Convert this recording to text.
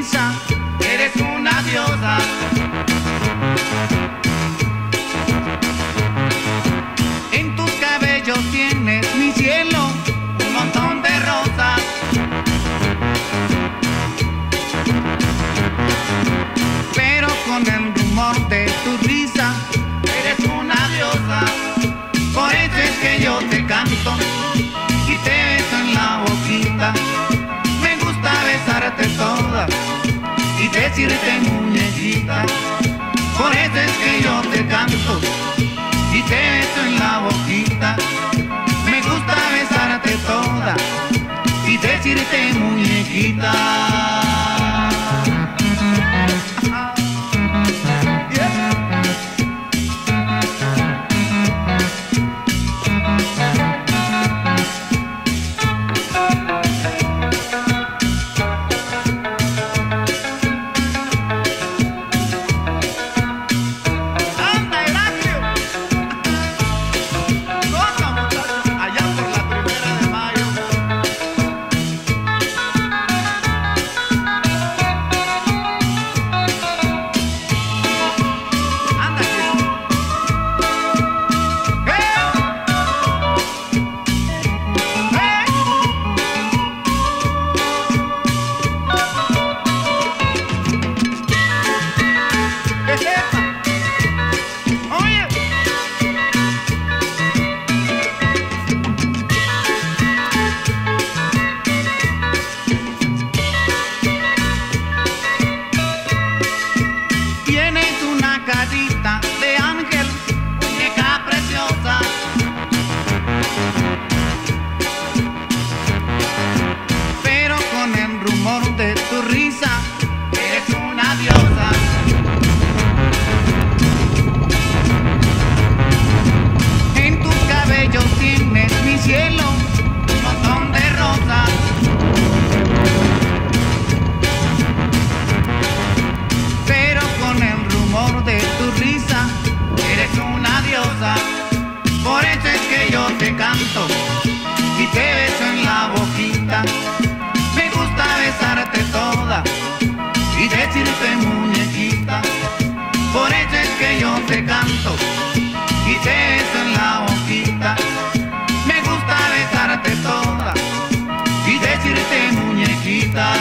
eres una diosa. En tus cabellos tienes mi cielo, un montón de rosas. Pero con el rumor de tu risa decirte muñequita, por eso es que yo te canto y te beso en la boquita. Me gusta besarte toda y decirte muñequita. Stop. dulce canto y te beso en la boquita. Me gusta besarte toda y decirte muñequita.